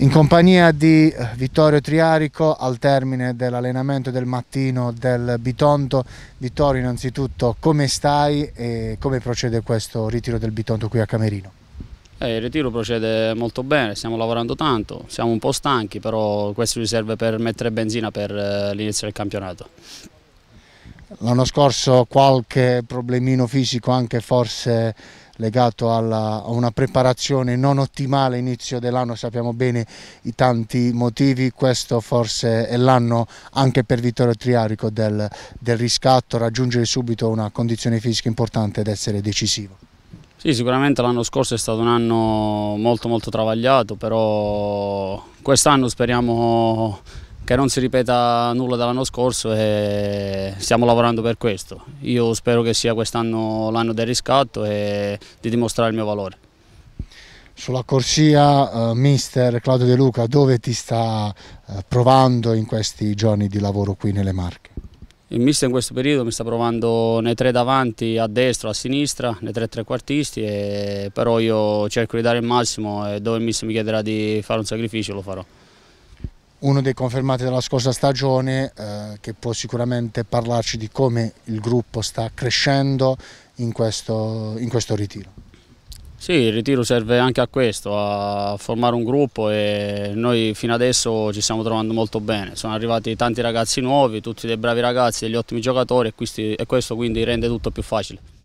In compagnia di Vittorio Triarico al termine dell'allenamento del mattino del Bitonto. Vittorio innanzitutto come stai e come procede questo ritiro del Bitonto qui a Camerino? Eh, il ritiro procede molto bene, stiamo lavorando tanto, siamo un po' stanchi però questo ci serve per mettere benzina per eh, l'inizio del campionato. L'anno scorso qualche problemino fisico anche forse legato alla, a una preparazione non ottimale inizio dell'anno, sappiamo bene i tanti motivi, questo forse è l'anno anche per Vittorio Triarico del, del riscatto, raggiungere subito una condizione fisica importante ed essere decisivo. Sì, sicuramente l'anno scorso è stato un anno molto molto travagliato, però quest'anno speriamo che non si ripeta nulla dall'anno scorso e stiamo lavorando per questo. Io spero che sia quest'anno l'anno del riscatto e di dimostrare il mio valore. Sulla corsia, uh, mister Claudio De Luca, dove ti sta uh, provando in questi giorni di lavoro qui nelle Marche? Il mister in questo periodo mi sta provando nei tre davanti, a destra, a sinistra, nei tre trequartisti, e però io cerco di dare il massimo e dove il mister mi chiederà di fare un sacrificio lo farò uno dei confermati della scorsa stagione eh, che può sicuramente parlarci di come il gruppo sta crescendo in questo, in questo ritiro. Sì, il ritiro serve anche a questo, a formare un gruppo e noi fino adesso ci stiamo trovando molto bene. Sono arrivati tanti ragazzi nuovi, tutti dei bravi ragazzi, degli ottimi giocatori e questo quindi rende tutto più facile.